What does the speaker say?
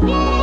Yeah.